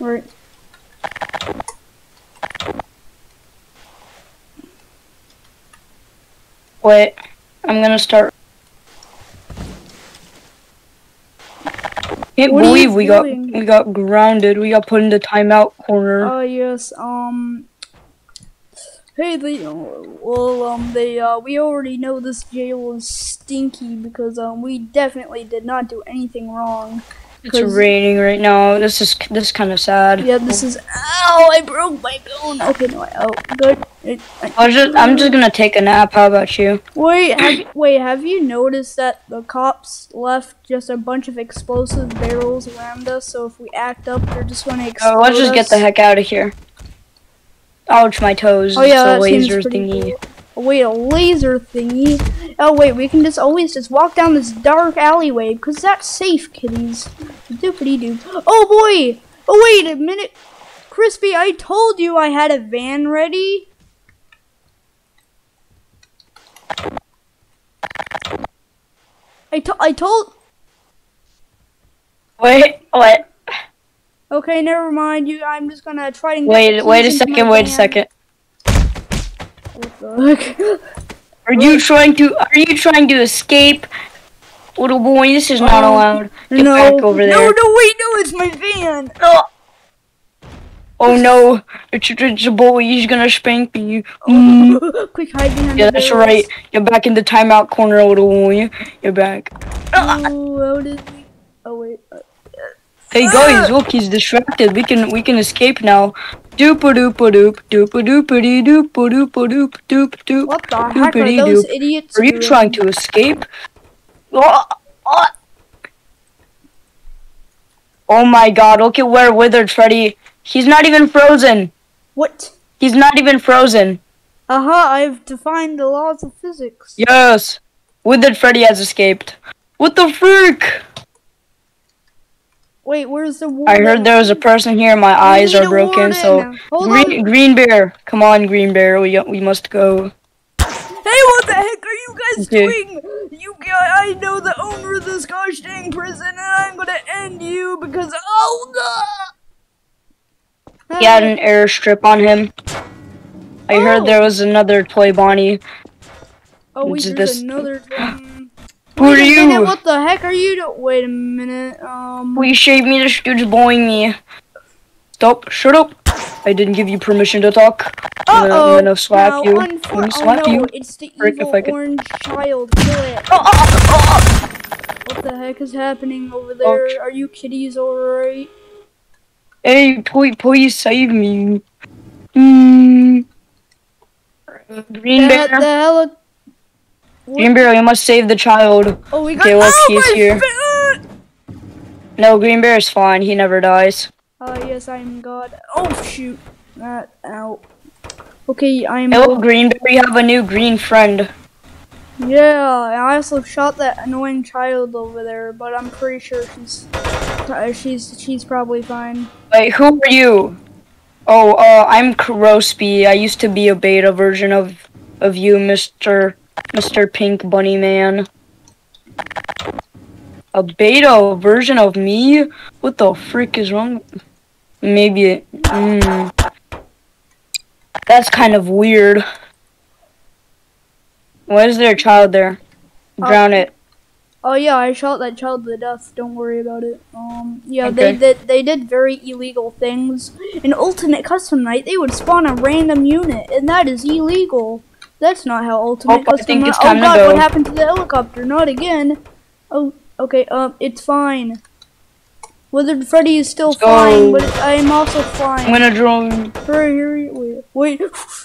Right. Wait, I'm gonna start. Can't What believe we got we got grounded. We got put in the timeout corner. Oh yes. Um. Hey, they well, um, they uh, we already know this jail is stinky because um, we definitely did not do anything wrong. It's raining right now. This is this is kind of sad. Yeah, this is. Ow! I broke my bone. Okay, no, I, oh, good. It, I, I just I'm just gonna take a nap. How about you? Wait, have, wait, have you noticed that the cops left just a bunch of explosive barrels around us? So if we act up, they're just to explode Oh, let's just get the heck out of here. Ouch, my toes. Oh yeah, it's a that laser thingy. cool. Oh, wait, a laser thingy. Oh wait, we can just always just walk down this dark alleyway because that's safe, kiddies. Doopity doop. Oh boy! Oh wait a minute, Krispy. I told you I had a van ready. I to- I told. Wait, wait, Okay, never mind. You. I'm just gonna try and. Wait, wait a keys into my second. Wait a second. What the heck? Are you trying to? Are you trying to escape, little boy? This is not allowed. Get no, back over there. no, no, wait, no, it's my van. Oh, oh no! It's, it's a boy. He's gonna spank me. Mm. Quick, hide behind Yeah, that's barrels. right. You're back in the timeout corner, little boy. You're back. Oh, how did we? Oh wait. uh, Hey guys, look, he's distracted. We can we can escape now. Doop a doop a doop doop a doop a dee doop a doop a doop doop doop. What the heck are those doop. idiots Are you trying to escape? Oh, oh, oh. Oh my god, look at where Withered Freddy. He's not even frozen. What? He's not even frozen. Aha! I've defined the laws of physics. Yes. Withered Freddy has escaped. What the freak? Wait, where's the I heard there was a person here. My We eyes are broken, so warden. Green, green bear, come on, green bear. We we must go. Hey, what the heck are you guys Okay. doing? Guys, I know the owner of this gosh dang prison, and I'm gonna end you because oh no! He had an airstrip on him. I Oh. heard there was another toy Bonnie. Oh wait, there's this- another. Who are wait a minute, you? what the heck are you doing? Wait a minute. Um. Will you shave me? This dude's blowing me. Stop! Shut up! I didn't give you permission to talk. I'm gonna, Uh-oh. I'm gonna slap you. I'm gonna oh, no, you. It's the Frick, if evil I orange child. Kill it. Oh, oh, oh, What the heck is happening over there? Are you kitties alright? Hey, please, please save me. Mm. Green bear. the hell? Green bear, you must save the child. Oh, we got. Okay, look, oh, he's here. No, Green Bear is fine. He never dies. Oh yes, I'm God. Oh shoot! That out. Okay, I'm. Hello, Green. We have a new green friend. Yeah, I also shot that annoying child over there, but I'm pretty sure she's uh, she's she's probably fine. Wait, who are you? Oh, uh, I'm Kroaspy. I used to be a beta version of of you, Mister Mister Pink Bunny Man. A beta version of me? What the frick is wrong? Maybe. Mm, that's kind of weird. Why is there a child there? Drown it. Oh yeah, I shot that child to death. Don't worry about it. Um, yeah, Okay. they did they did very illegal things. In Ultimate Custom Night, they would spawn a random unit, and that is illegal. That's not how Ultimate Oh, Custom Night. Oh God, go. what happened to the helicopter? Not again. Oh, okay. Um, it's fine. Withered Freddy is still Let's go. but I am also fine. I'm gonna drone. Hurry, hurry, wait, wait.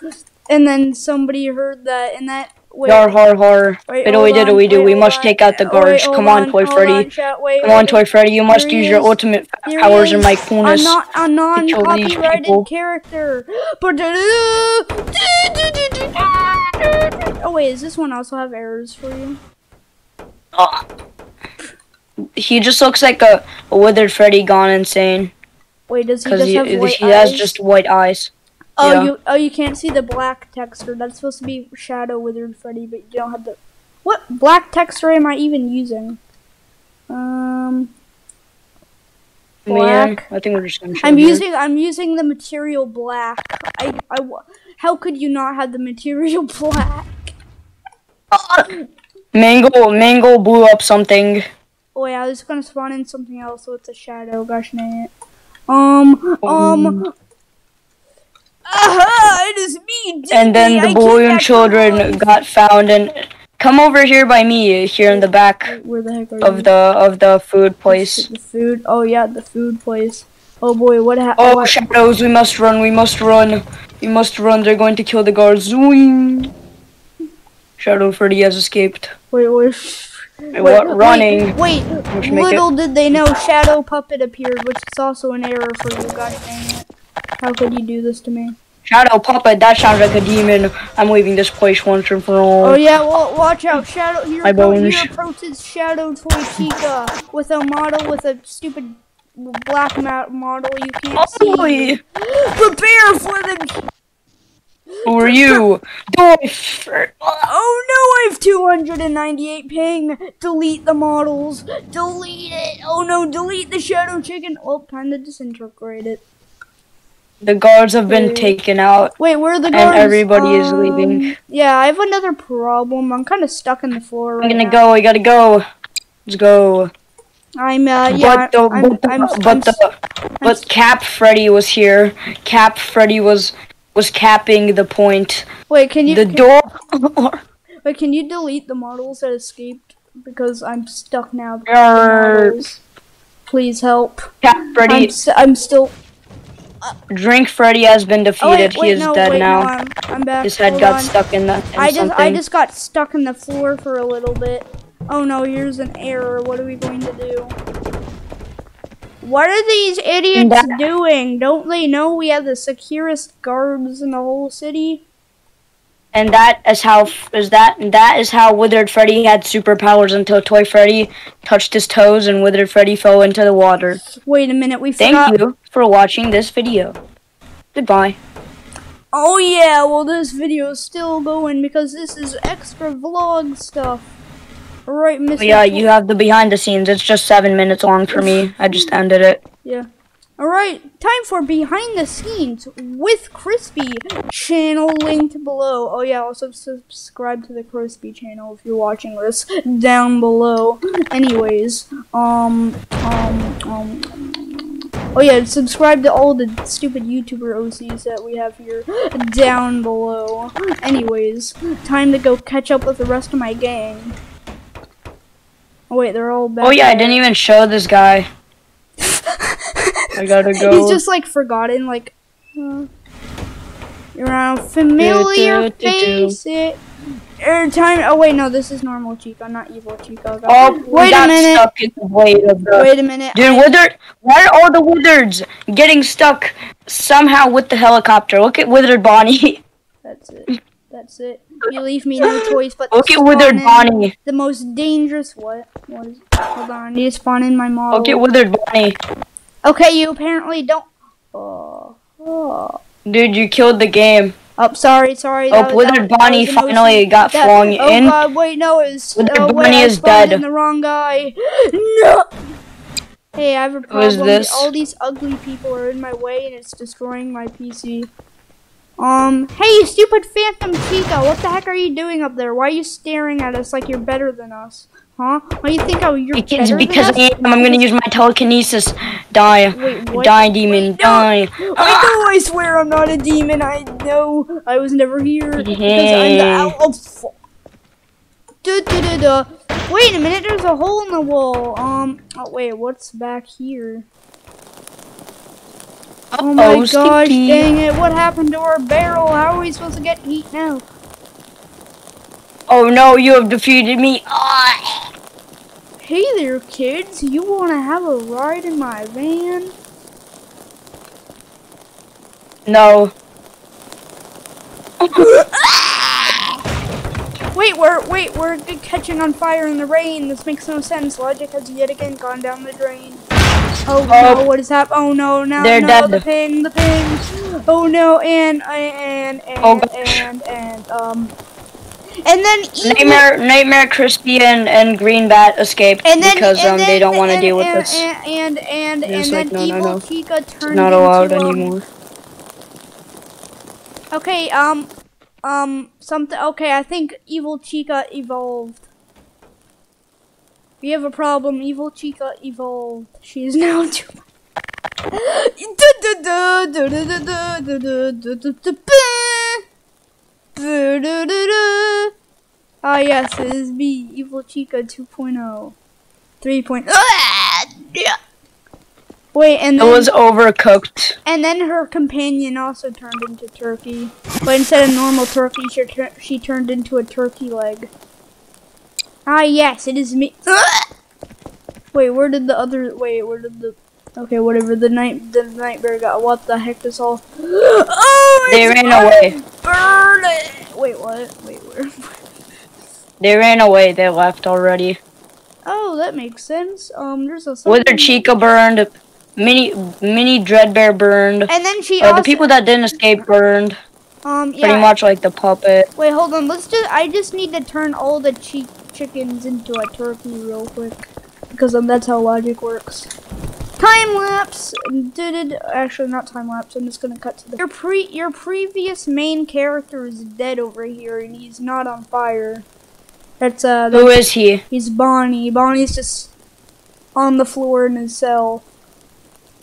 and then somebody heard that, and that. Wait, Yar har har. wait, Wait, do we hold do do on, we do? wait, We must take out the wait, guards. Come on, Toy Freddy. wait, Come on, Toy Freddy. You must use your ultimate powers and my coolness. non- a people. non-copyrighted character. Uh, oh wait, does this one also have errors for you? Oh. He just looks like a, a withered Freddy gone insane. Wait, does he just he, have he white has just white eyes. Oh, yeah. you oh you can't see the black texture. That's supposed to be Shadow Withered Freddy, but you don't have the. What black texture am I even using? Um. black. Yeah, I think we're just gonna. I'm using I'm using the material black. I I how could you not have the material black? Mango, Mango blew up something. Oh yeah, this is gonna spawn in something else, so it's a shadow. Gosh dang it. Um, um. Aha! It is me, And then the I balloon kidnapped children your got found and come over here by me here in the back the are you? of the of the food place. The food. Oh yeah, the food place. Oh boy, what happened? Oh shadows, we must run, we must run. We must run, they're going to kill the guards. Zoing. Shadow Freddy has escaped. wait, wait. Wait, what? Running. Wait, should make it- little did they know Shadow Puppet appeared, which is also an error for you. Gosh dang it! How could you do this to me? Shadow Puppet, that sounds like a demon. I'm leaving this place once and for all. Oh yeah, well watch out, Shadow. Here, My bones. here approaches Shadow Toy Chica with a model with a stupid black model you can't oh, see. Boy, Prepare for the. Who are you? Oh no, I have 298 ping. Delete the models. Delete it. Oh no, delete the Shadow Chicken. Oh, time to disintegrate it. The guards have been Wait. taken out. Wait, where are the guards? And everybody is Um, leaving. Yeah, I have another problem. I'm kind of stuck in the floor right I'm gonna now. go, I gotta go. Let's go. I'm uh yeah. but the I'm, but the, I'm, I'm, but the but Cap Freddy was here. Cap Freddy was was capping the point. wait, can you The can- door. wait? Can you delete the models that escaped because I'm stuck now? with the Yarr. models. Please help. Cap I'm, Freddy. st- I'm still. Uh, Drink Freddy has been Oh defeated. wait, wait, he is no, dead wait, now. no, I'm, I'm back. His head Hold got on. stuck in the in I just something. I just got stuck in the floor for a little bit. Oh no, here's an error. What are we going to do? What are these idiots That- doing? Don't they know we have the securest guards in the whole city? And that is how is that that is how Withered Freddy had superpowers until Toy Freddy touched his toes and Withered Freddy fell into the water. Wait a minute, we Thank forgot. you for watching this video. Goodbye. Oh yeah, well this video is still going because this is extra vlog stuff. Alright, Mr. Yeah, you have the behind the scenes. It's just seven minutes long for me. I just ended it. Yeah. Alright, time for behind the scenes with Krispy. Channel linked below. Oh yeah, also subscribe to the Krispy channel if you're watching this down below. Anyways, um, um, um. Oh yeah, subscribe to all the stupid YouTuber OCs that we have here down below. Anyways, time to go catch up with the rest of my gang. Oh wait, they're all back. Oh yeah, I didn't even show this guy. I gotta go. He's just like forgotten, like. Uh, you're on familiar Do, do, do, do. face. It. Er, time. Oh wait, no, this is normal Chica, not evil Chica. Oh, we wait a minute. stuck in the blade of the. Wait a minute. Dude, Withered, why are all the Wizards getting stuck somehow with the helicopter? Look at Withered Bonnie. That's it. That's it. You leave me no choice but to Look at spawn Withered Bonnie. The most dangerous. What? What is? Hold on. To spawn in my model. Look at Withered Bonnie. okay, you apparently don't. Oh. Oh. Dude, you killed the game. Oh, sorry, sorry. Oh, that- Withered that- that Bonnie was OC. finally got That- flung oh in. god, wait, no, it's Withered oh, Bonnie I is dead. in the wrong guy. No. Hey, I have a problem. this? All these ugly people are in my way, and it's destroying my PC. Um, hey, stupid Phantom Chica, what the heck are you doing up there? Why are you staring at us like you're better than us? Huh? Why do you think oh you're Because, better because than us? am. I'm gonna use my telekinesis. Die. Wait, what? Die, demon. Die. I know, I swear I'm not a demon. I know I was never here because I'm the duh. Wait a minute, there's a hole in the wall. Um, oh wait, what's back here? Oh my gosh, Sticky. dang it, what happened to our barrel? How are we supposed to get heat now? Oh no, you have defeated me. Ah. Hey there, kids, you wanna have a ride in my van? No. Wait, we're wait, we're catching on fire in the rain. This makes no sense. Logic has yet again gone down the drain. Oh, Oh. no, what is happening? Oh no, now They're no, dead. the ping, the ping. Oh no, and and and Oh, and and um. and then evil, Nightmare, Nightmare, Krispy, and, and Green Bat escaped and then because um then, they don't want to deal with and, this. And and and, and, then like, no, no, evil no. Chica turned It's not allowed into, um, anymore. Okay, um, um, something. Okay, I think Evil Chica evolved. We have a problem. Evil Chica evolved. She is now too. Ah yes, it is me, Evil Chica 2.0. 3.0. Ah. Wait, and It was overcooked. and then her companion also turned into turkey. But instead of normal turkey, she, tur- she turned into a turkey leg. Ah, yes, it is me. Wait, where did the other? Wait, where did the? Okay, whatever. The night, the nightmare got. What the heck? This all. Oh, They ran away. burning. Wait, what? Wait, where? They ran away. They left already. Oh, that makes sense. Um, there's a. Wither something- Chica burned. Mini Mini Dreadbear burned. And then she Or also. the people that didn't escape burned. um, yeah. Pretty much like the puppet. Wait, hold on. Let's just. I just need to turn all the chi- chickens into a turkey real quick, because um, that's how logic works. Time lapse. Did it? actually not time lapse. I'm just gonna cut to the. Your pre your previous main character is dead over here, and he's not on fire. That's uh. Who That's, is he? he's Bonnie. Bonnie's just on the floor in his cell.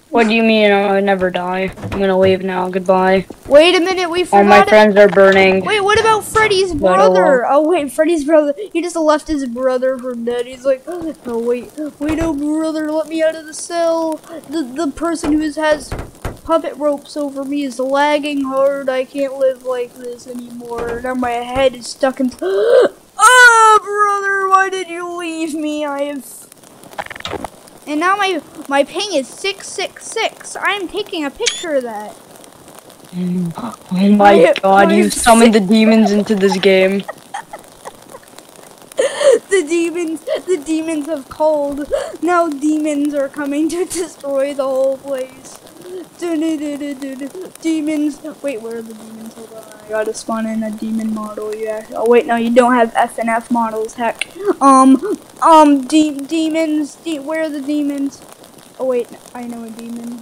What do you mean I never die? I'm gonna leave now. Goodbye. Wait a minute. We forgot. All my friends are burning. Wait, what about Freddy's oh, brother? Oh wait, Freddy's brother. He just left his brother for dead. He's like, oh wait, wait, no brother, let me out of the cell. The the person who has puppet ropes over me is lagging hard. I can't live like this anymore. Now my head is stuck in. oh brother, why did you leave me? I have. And now my my ping is six six six. I'm taking a picture of that. Oh my god, my you summoned the demons into this game. the demons, the demons have called. Now demons are coming to destroy the whole place. Demons. Wait, where are the demons? Hold on, I gotta spawn in a demon model. Yeah. Oh wait, no, you don't have F and F models. Heck. Um, um, de- demons. De- where are the demons? Oh wait, I know a demon.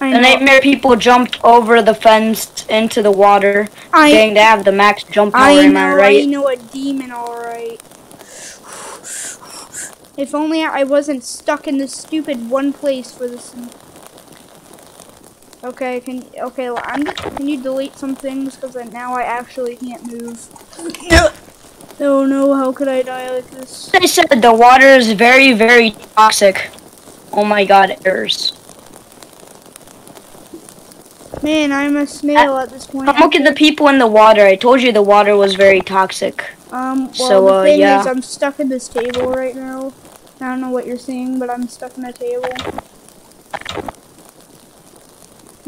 I The know. nightmare people jumped over the fence into the water. I Dang, they have the max jump power, I know, I I know a demon, alright. If only I wasn't stuck in this stupid one place for this. Okay, can okay, well, I'm just, can you delete some things because now I actually can't move. No. Oh no, how could I die like this? They said the water is very, very toxic. Oh my god, errors. Man, I'm a snail at this point. Come look at the people in the water. I told you the water was very toxic. Um, well, So, the uh, thing yeah. is, I'm stuck in this table right now. I don't know what you're seeing, but I'm stuck in a table.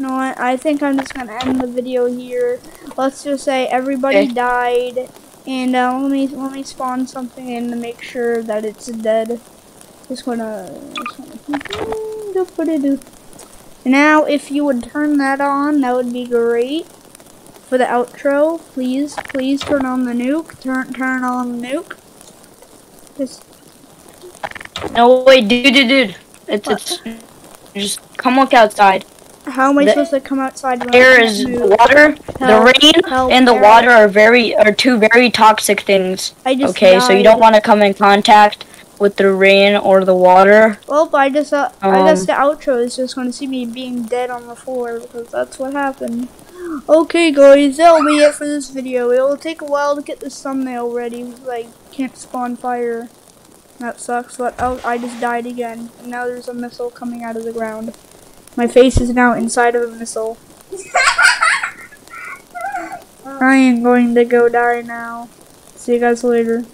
Know what? I think I'm just gonna end the video here. Let's just say everybody Okay. died, and uh, let me let me spawn something in to make sure that it's dead. Just gonna. Just gonna now, if you would turn that on, that would be great for the outro. Please, please turn on the nuke. Turn, turn on the nuke. Just, No, wait, dude, dude, dude. It's, it's, just come look outside. How am I The- supposed to come outside? when I is water, the rain, help, and the help. water are very, are two very toxic things. I just Okay, so you don't want to come in contact with the rain or the water. Well, I just, uh, I guess Um, the outro is just going to see me being dead on the floor because that's what happened. Okay, guys, that'll be it for this video. It will take a while to get this thumbnail ready. Like, can't spawn fire. That sucks, but oh, I just died again. And now there's a missile coming out of the ground. My face is now inside of a missile. I am going to go die now. See you guys later.